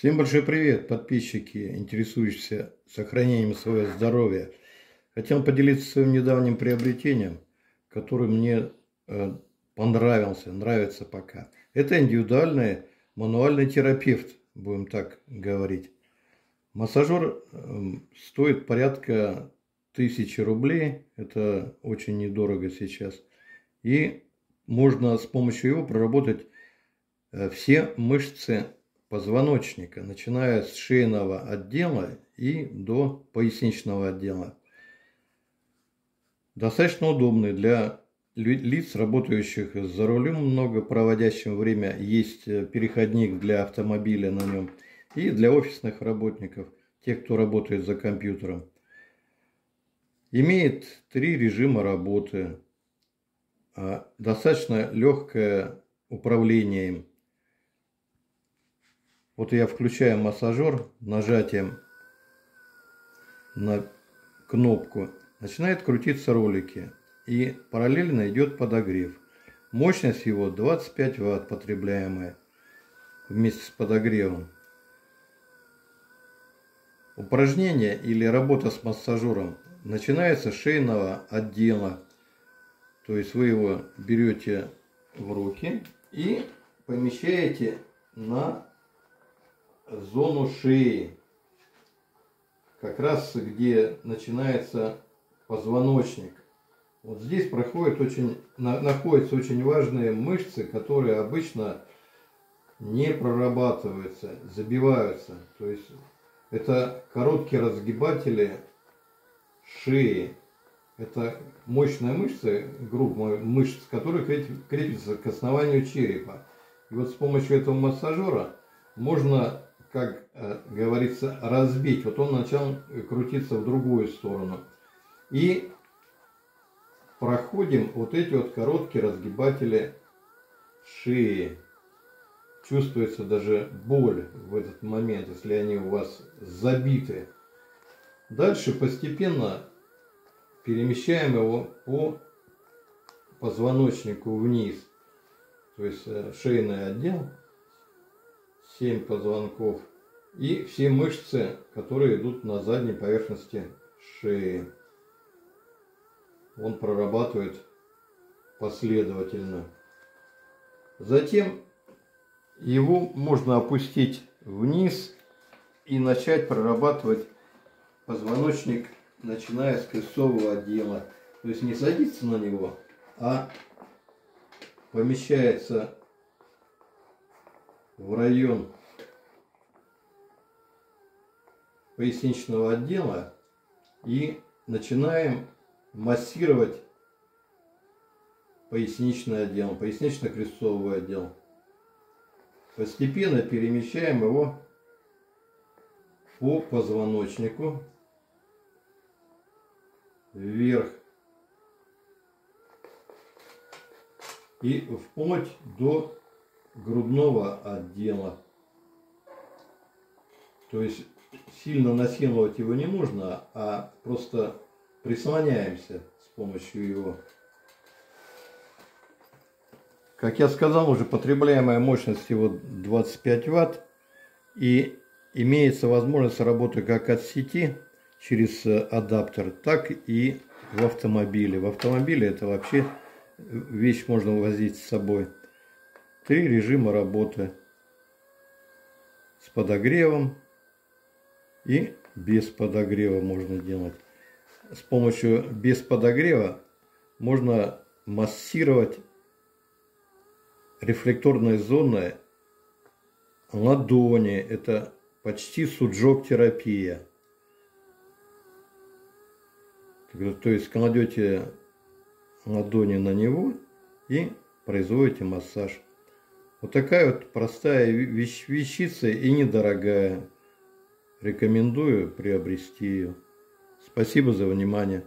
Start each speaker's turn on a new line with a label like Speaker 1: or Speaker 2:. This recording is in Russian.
Speaker 1: Всем большой привет, подписчики, интересующиеся сохранением своего здоровья. Хотел поделиться своим недавним приобретением, который мне э, понравился, нравится пока. Это индивидуальный мануальный терапевт, будем так говорить. Массажер э, стоит порядка тысячи рублей, это очень недорого сейчас. И можно с помощью его проработать э, все мышцы позвоночника, начиная с шейного отдела и до поясничного отдела. Достаточно удобный для лиц, работающих за рулем, много проводящим время. Есть э, переходник для автомобиля на нем. И для офисных работников, тех, кто работает за компьютером. Имеет три режима работы. А, достаточно легкое управление им. Вот я включаю массажер нажатием на кнопку. Начинает крутиться ролики. И параллельно идет подогрев. Мощность его 25 ватт потребляемая вместе с подогревом. Упражнение или работа с массажером начинается с шейного отдела. То есть вы его берете в руки и помещаете на зону шеи, как раз где начинается позвоночник. Вот здесь проходят очень, находятся очень важные мышцы, которые обычно не прорабатываются, забиваются. То есть это короткие разгибатели шеи. Это мощная мышца, группа мышц, которая крепится к основанию черепа. И вот с помощью этого массажера можно как э, говорится, разбить. Вот он начал крутиться в другую сторону. И проходим вот эти вот короткие разгибатели шеи. Чувствуется даже боль в этот момент, если они у вас забиты. Дальше постепенно перемещаем его по позвоночнику вниз. То есть э, шейный отдел 7 позвонков и все мышцы, которые идут на задней поверхности шеи. Он прорабатывает последовательно. Затем его можно опустить вниз и начать прорабатывать позвоночник, начиная с крестцового отдела. То есть не садиться на него, а помещается в район поясничного отдела и начинаем массировать поясничный отдел, пояснично-крестцовый отдел. Постепенно перемещаем его по позвоночнику вверх и вплоть до грудного отдела. То есть сильно насиловать его не нужно, а просто прислоняемся с помощью его. Как я сказал, уже потребляемая мощность его 25 ватт. И имеется возможность работы как от сети через адаптер, так и в автомобиле. В автомобиле это вообще вещь можно возить с собой. Три режима работы. С подогревом и без подогрева можно делать. С помощью без подогрева можно массировать рефлекторной зоной ладони. Это почти суджок терапия. То есть кладете ладони на него и производите массаж. Вот такая вот простая вещ вещица и недорогая. Рекомендую приобрести ее. Спасибо за внимание.